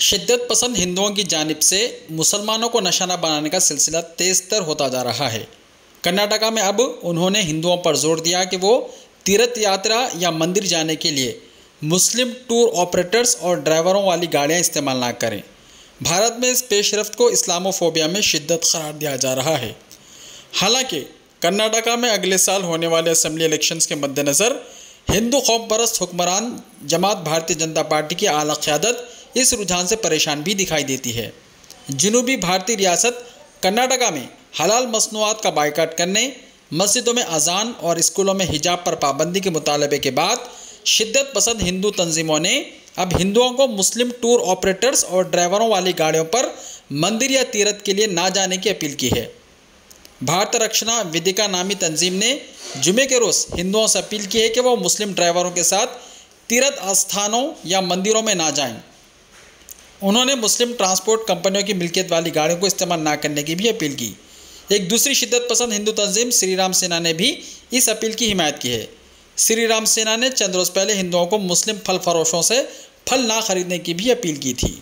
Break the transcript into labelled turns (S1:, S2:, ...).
S1: शिद्दत पसंद हिंदुओं की जानिब से मुसलमानों को निशाना बनाने का सिलसिला तेज तर होता जा रहा है। कर्नाटका में अब उन्होंने हिंदुओं पर ज़ोर दिया कि वो तीर्थ यात्रा या मंदिर जाने के लिए मुस्लिम टूर ऑपरेटर्स और ड्राइवरों वाली गाड़ियाँ इस्तेमाल ना करें। भारत में इस पेशरफ को इस्लामोफोबिया में शिद्दत करार दिया जा रहा है। हालाँकि कर्नाटका में अगले साल होने वाले असम्बली इलेक्शंस के मद्देनज़र हिंदू कौम परस्त हुक्मरान जमात भारतीय जनता पार्टी की आला क़्यादत इस रुझान से परेशान भी दिखाई देती है। जनूबी भारतीय रियासत कर्नाटका में हलाल मसनूआत का बाइकाट करने, मस्जिदों में अजान और स्कूलों में हिजाब पर पाबंदी के मुतालबे के बाद शिद्दत पसंद हिंदू तंजीमों ने अब हिंदुओं को मुस्लिम टूर ऑपरेटर्स और ड्राइवरों वाली गाड़ियों पर मंदिर या तीरथ के लिए ना जाने की अपील की है। भारत रक्षणा विदिका नामी तंजीम ने जुमे के रोज़ हिंदुओं से अपील की है कि वह मुस्लिम ड्राइवरों के साथ तीर्थ आस्थानों या मंदिरों में ना जाएँ। उन्होंने मुस्लिम ट्रांसपोर्ट कंपनियों की मिल्कियत वाली गाड़ियों को इस्तेमाल ना करने की भी अपील की। एक दूसरी शिद्दत पसंद हिंदू तंजीम श्री राम सेना ने भी इस अपील की हिमायत की है। श्री राम सेना ने चंद रोज़ पहले हिंदुओं को मुस्लिम फल फरोशों से फल ना खरीदने की भी अपील की थी।